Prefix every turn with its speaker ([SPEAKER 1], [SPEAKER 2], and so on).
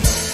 [SPEAKER 1] episode.